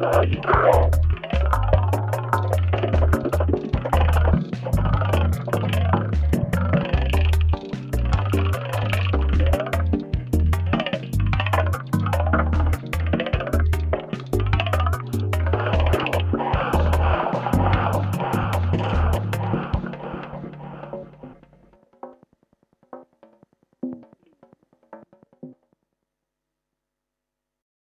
You doing?